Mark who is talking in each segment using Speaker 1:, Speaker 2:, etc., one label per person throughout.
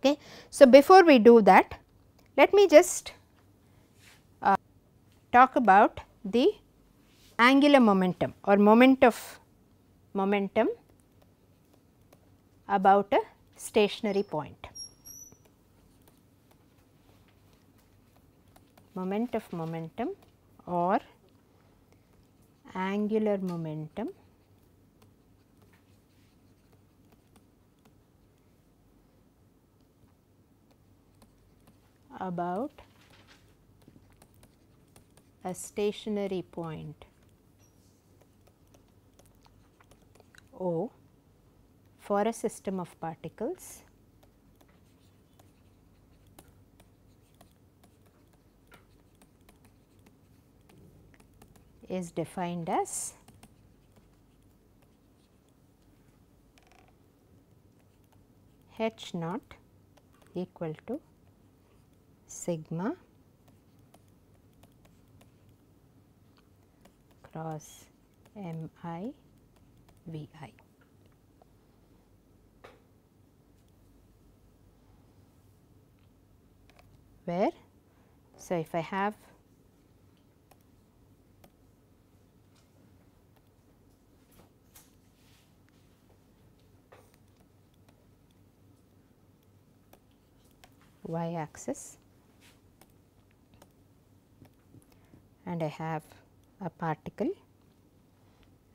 Speaker 1: Okay. So, before we do that let me just uh, talk about the angular momentum or moment of momentum about a stationary point. Moment of momentum or angular momentum about a stationary point. O for a system of particles. Is defined as h naught equal to sigma cross mi m i v i. Where, so if I have y axis and I have a particle.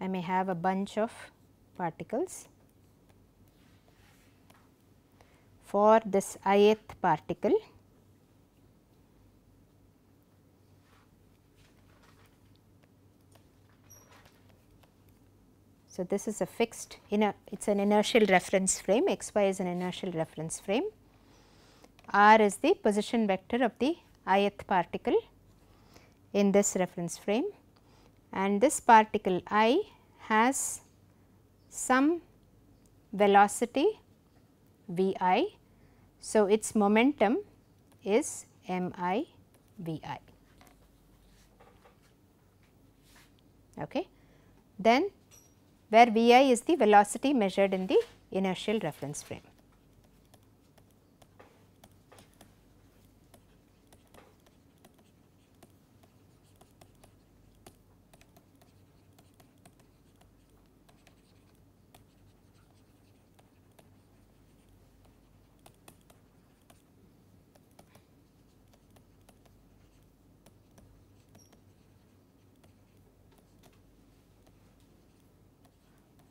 Speaker 1: I may have a bunch of particles. For this ith particle, So, this is a fixed it is an inertial reference frame x y is an inertial reference frame r is the position vector of the ith particle in this reference frame and this particle i has some velocity v i. So, its momentum is m i v i. Okay. Then where v i is the velocity measured in the inertial reference frame.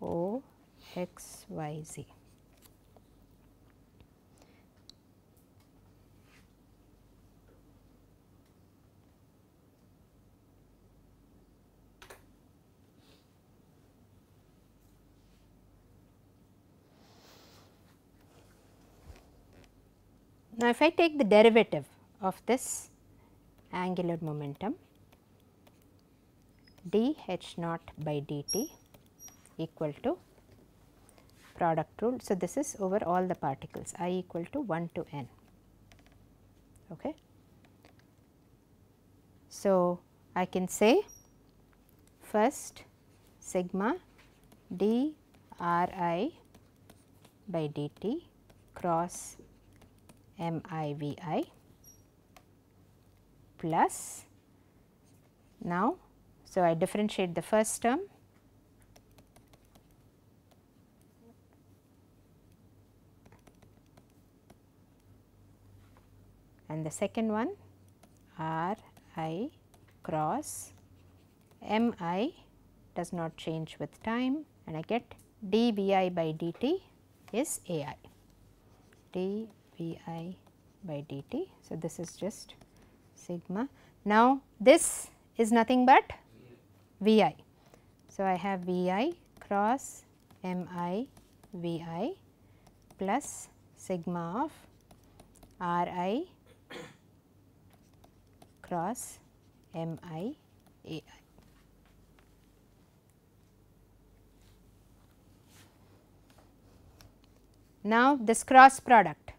Speaker 1: O x y z. Now, if I take the derivative of this angular momentum d h naught by dt equal to product rule. So, this is over all the particles i equal to 1 to n. Okay. So, I can say first sigma d r i by dt cross m i v i plus now. So, I differentiate the first term and the second one r i cross m i does not change with time and I get d v i by dt is a i d v i by dt. So, this is just sigma. Now, this is nothing but v i. So, I have v i cross m i v i plus sigma of r i cross m i a i. Now, this cross product,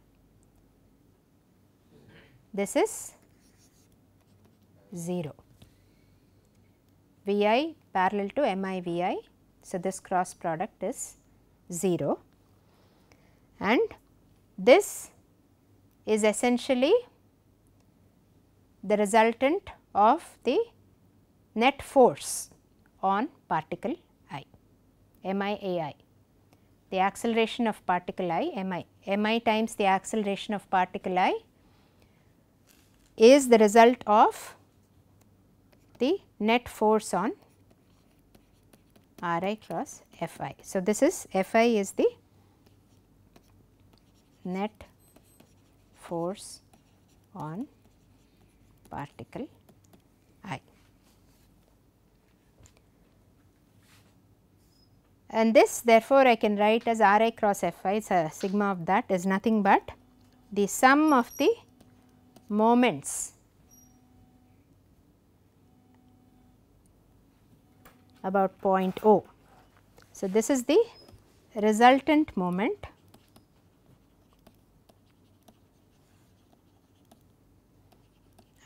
Speaker 1: this is 0, V i parallel to m i v i. So, this cross product is 0 and this is essentially the resultant of the net force on particle i, MIAI. The acceleration of particle i, MI, MI times the acceleration of particle i is the result of the net force on R i cross F i. So, this is F i is the net force on particle i. And this therefore, I can write as R i cross F i, so sigma of that is nothing but the sum of the moments about point O. So, this is the resultant moment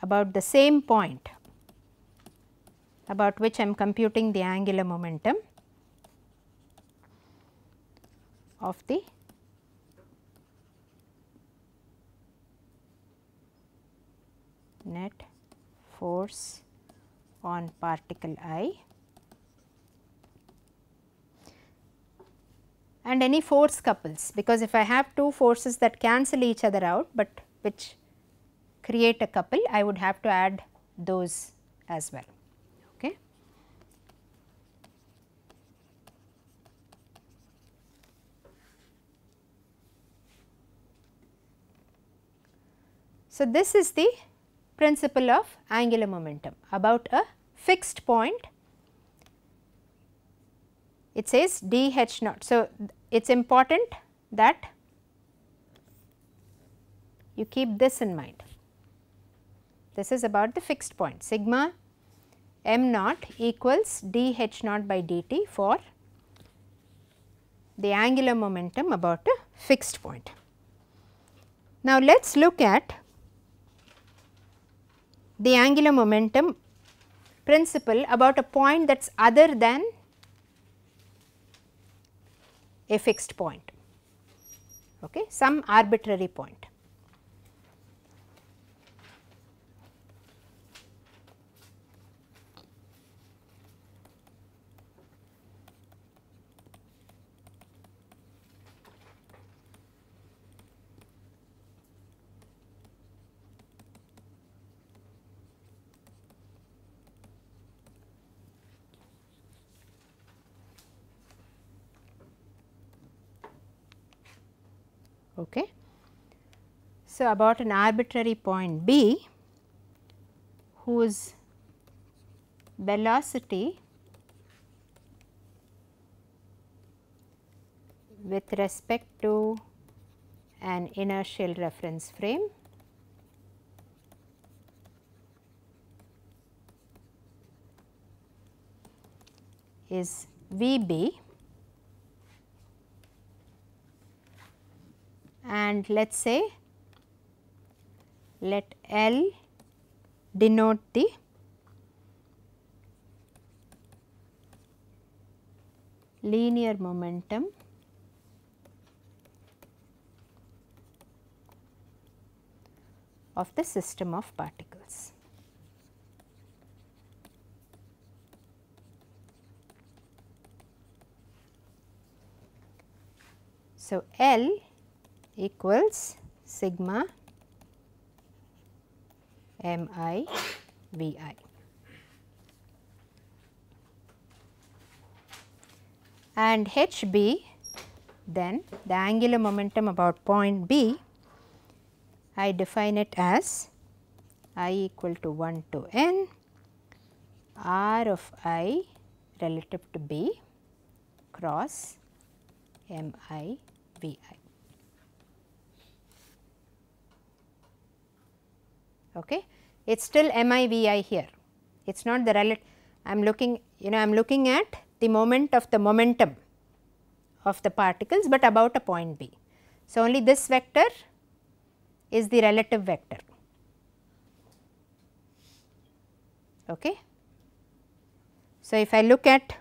Speaker 1: about the same point about which I am computing the angular momentum of the net force on particle i. And any force couples because if I have two forces that cancel each other out, but which create a couple I would have to add those as well. Okay. So, this is the principle of angular momentum about a fixed point it says d h naught. So, it is important that you keep this in mind. This is about the fixed point sigma m naught equals d h naught by dt for the angular momentum about a fixed point. Now, let us look at the angular momentum principle about a point that is other than a fixed point, okay, some arbitrary point. Okay. So, about an arbitrary point B whose velocity with respect to an inertial reference frame is V b and let us say let L denote the linear momentum of the system of particles. So, L equals sigma m i v i. And h b then the angular momentum about point B I define it as i equal to 1 to n r of i relative to B cross m i v i. okay. It is still MIVI here, it is not the relative, I am looking, you know, I am looking at the moment of the momentum of the particles, but about a point B. So, only this vector is the relative vector. Okay. So, if I look at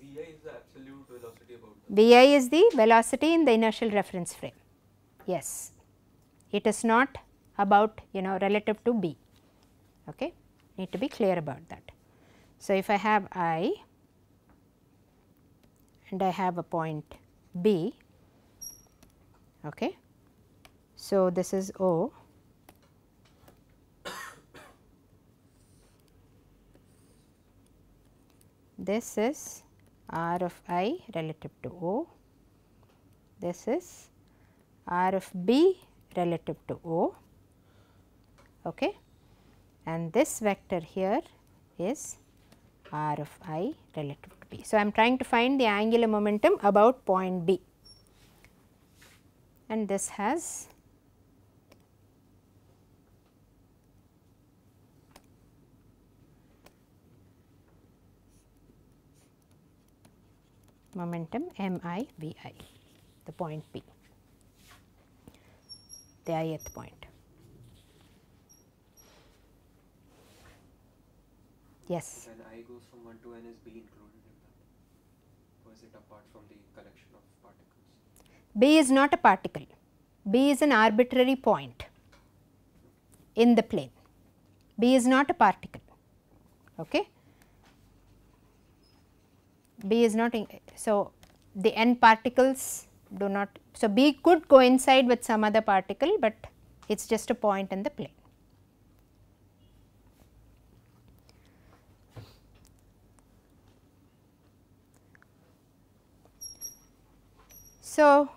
Speaker 2: Vi is the absolute velocity about
Speaker 1: Vi is the velocity in the inertial reference frame. Yes, it is not about you know relative to b. Okay. Need to be clear about that. So, if I have i and I have a point b, okay. so this is O. This is r of i relative to O, this is r of b relative to O okay. and this vector here is r of i relative to b. So, I am trying to find the angular momentum about point B and this has momentum m i v i the point B, the ith point. Yes.
Speaker 2: When i goes from 1 to n is b included in that? Or is it apart from the collection of particles?
Speaker 1: B is not a particle, B is an arbitrary point in the plane. B is not a particle. Okay. B is not, in, so the n particles do not, so B could coincide with some other particle, but it is just a point in the plane. So,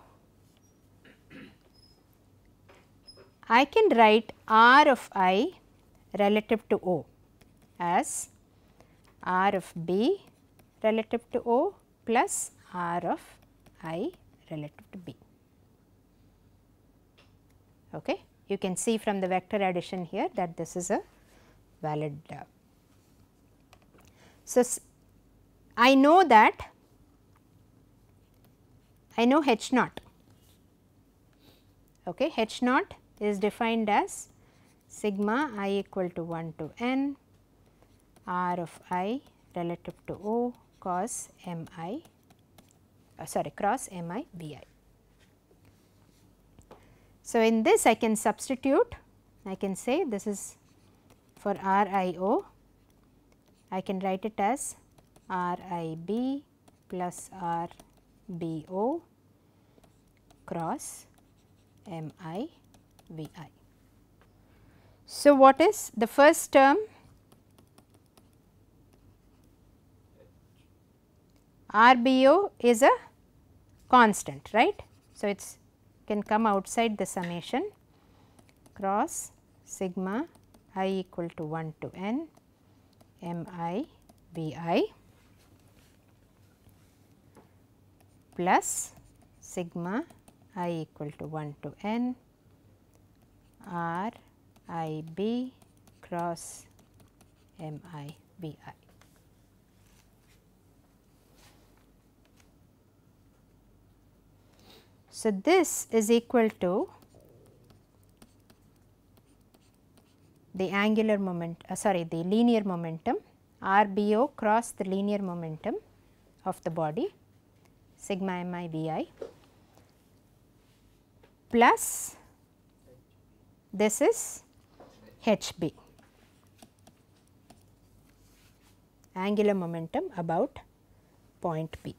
Speaker 1: I can write r of i relative to O as r of b relative to O plus r of i relative to b. Okay. You can see from the vector addition here that this is a valid. Uh, so, I know that I know H naught. Okay. H naught is defined as sigma i equal to 1 to n r of i relative to O cos m i uh, sorry cross m i b i. So, in this I can substitute I can say this is for r i o I can write it as r i b plus r b o cross m i v i. So, what is the first term RBO is a constant right. So, it can come outside the summation cross sigma i equal to 1 to n m i v i plus sigma i equal to 1 to n r i b cross m i b i. So, this is equal to the angular moment uh, sorry the linear momentum r b o cross the linear momentum of the body sigma m i b i plus this is h b angular momentum about point B.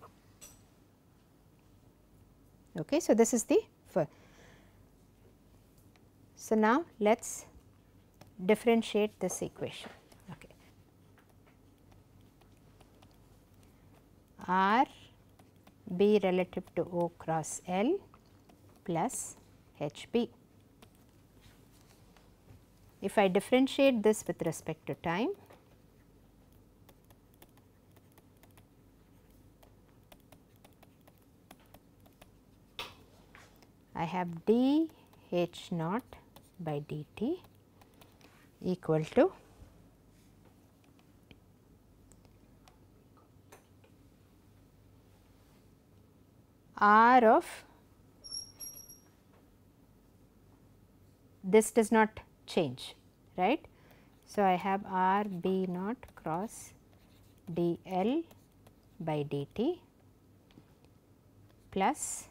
Speaker 1: Okay. So, this is the first. So, now let us differentiate this equation. Okay. R B relative to O cross L plus H B. If I differentiate this with respect to time, I have d h naught by dt equal to r of this does not change right. So, I have r b naught cross d l by dt plus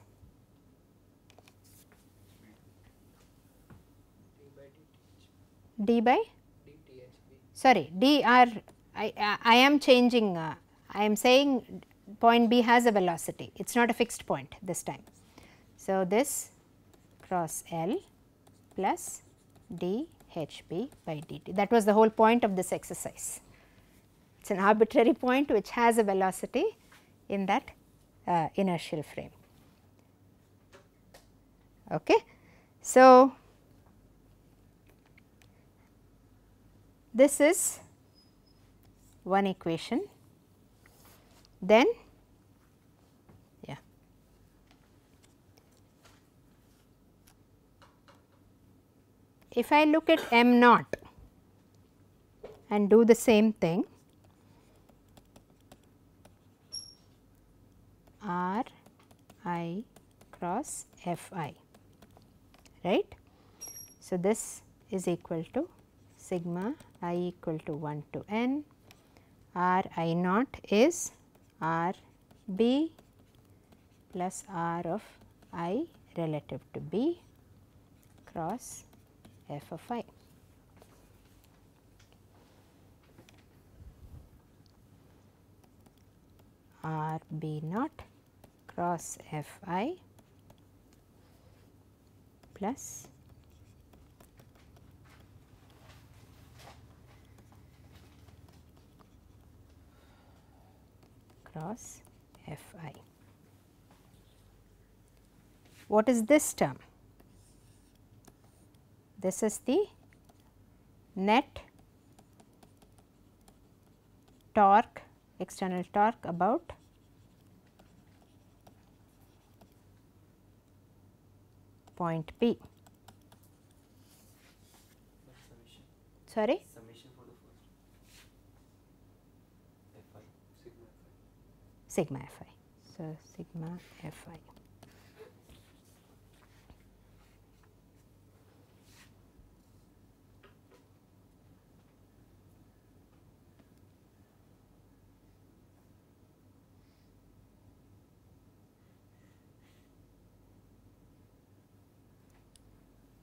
Speaker 1: d by sorry d r I, I, I am changing uh, I am saying point B has a velocity it is not a fixed point this time. So, this cross L plus d h b by dt that was the whole point of this exercise. It is an arbitrary point which has a velocity in that uh, inertial frame. Okay. So, this is one equation. Then, If I look at m naught and do the same thing, r i cross f i, right. So, this is equal to sigma i equal to 1 to n r i naught is r b plus r of i relative to b cross f of i. r b naught cross f i plus cross f i. What is this term? This is the net torque external torque about point P. Sorry,
Speaker 2: Summation for the first. Sigma fi.
Speaker 1: sigma f i. So, sigma f i.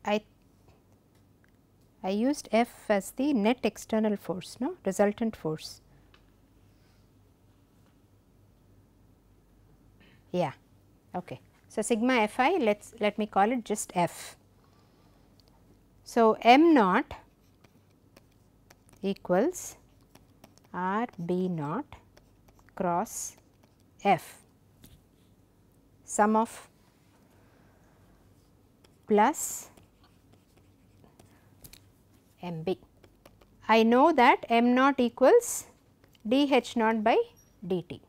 Speaker 1: I I used F as the net external force, no resultant force. Yeah, okay. So, sigma Fi let's let me call it just F. So, m naught equals R B naught cross F sum of plus m b. I know that m naught equals d h naught by d t.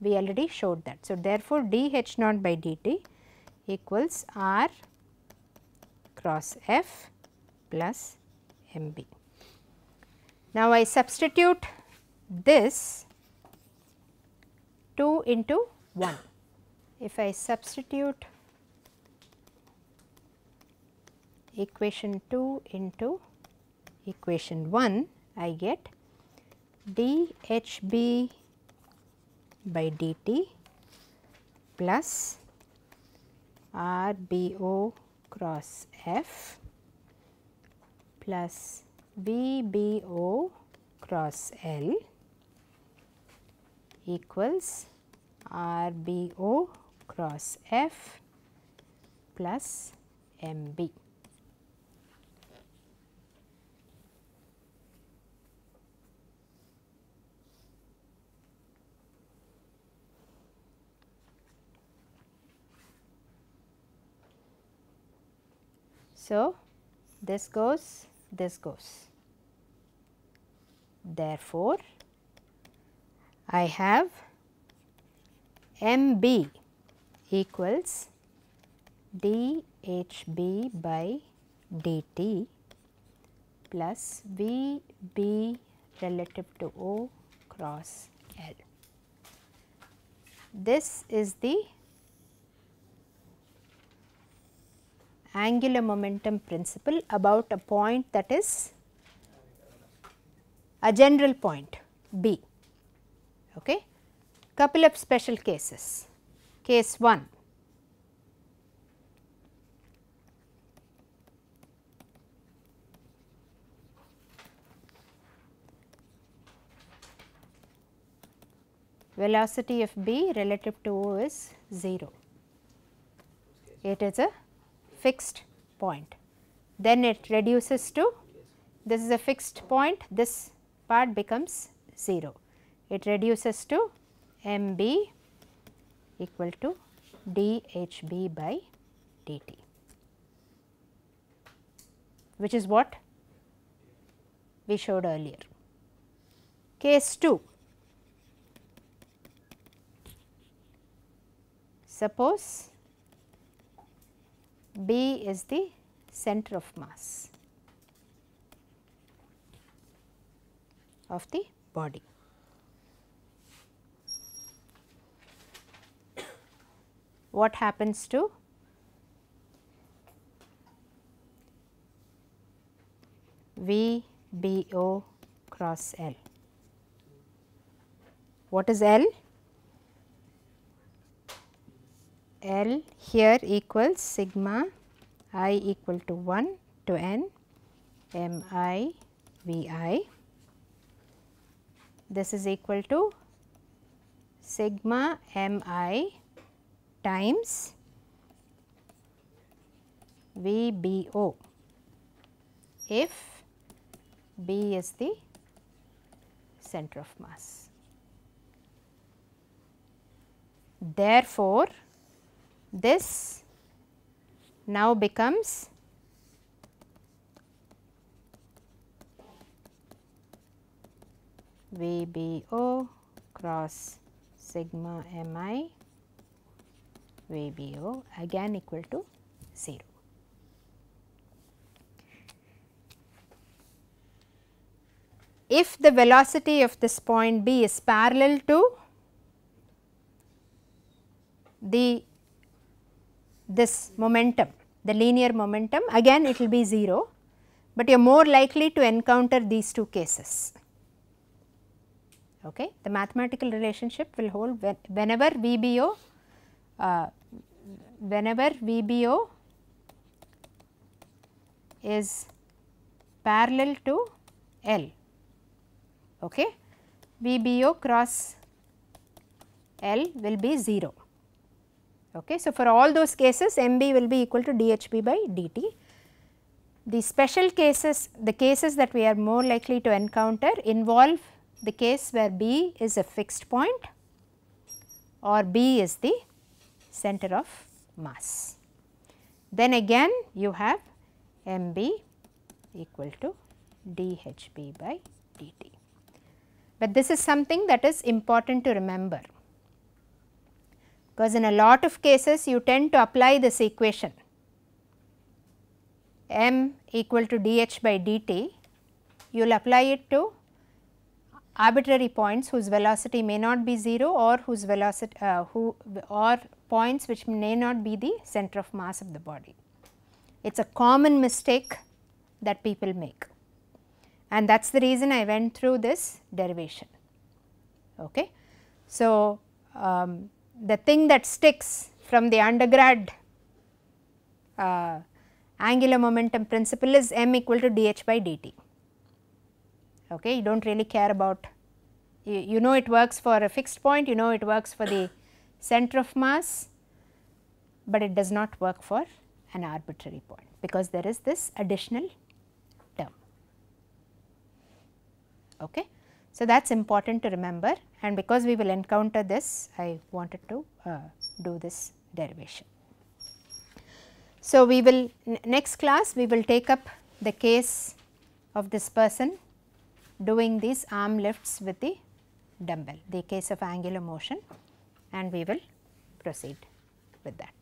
Speaker 1: We already showed that. So, therefore, d h naught by d t equals r cross f plus m b. Now, I substitute this 2 into 1. If I substitute equation 2 into equation 1, I get dHb by dt plus RBO cross F plus VBO cross L equals RBO cross F plus MB. So, this goes, this goes. Therefore, I have M b equals d h b by d t plus V b relative to O cross L. This is the angular momentum principle about a point that is a general point B. Okay. Couple of special cases. Case 1 velocity of B relative to O is 0. It is a fixed point. Then it reduces to this is a fixed point, this part becomes 0. It reduces to m b equal to d h b by dt, which is what we showed earlier. Case 2, suppose B is the center of mass of the body. What happens to V B O cross L? What is L? L here equals sigma i equal to 1 to n m i v i. This is equal to sigma m i times v b o if B is the center of mass. Therefore, this now becomes VBO cross sigma mi VBO again equal to 0. If the velocity of this point B is parallel to the this momentum, the linear momentum again it will be 0, but you are more likely to encounter these two cases. Okay. The mathematical relationship will hold when, whenever VBO, uh, whenever VBO is parallel to L. Okay. VBO cross L will be 0. Okay. So, for all those cases MB will be equal to DHB by DT. The special cases, the cases that we are more likely to encounter involve the case where B is a fixed point or B is the center of mass. Then again you have MB equal to DHB by DT. But this is something that is important to remember because in a lot of cases you tend to apply this equation m equal to dh by dt, you will apply it to arbitrary points whose velocity may not be 0 or whose velocity uh, who or points which may not be the center of mass of the body. It is a common mistake that people make and that is the reason I went through this derivation. Okay. So, um, the thing that sticks from the undergrad uh, angular momentum principle is m equal to dh by dt. Okay, you do not really care about, you, you know it works for a fixed point, you know it works for the center of mass, but it does not work for an arbitrary point because there is this additional term. Okay. So, that is important to remember and because we will encounter this I wanted to uh, do this derivation. So, we will next class we will take up the case of this person doing these arm lifts with the dumbbell, the case of angular motion and we will proceed with that.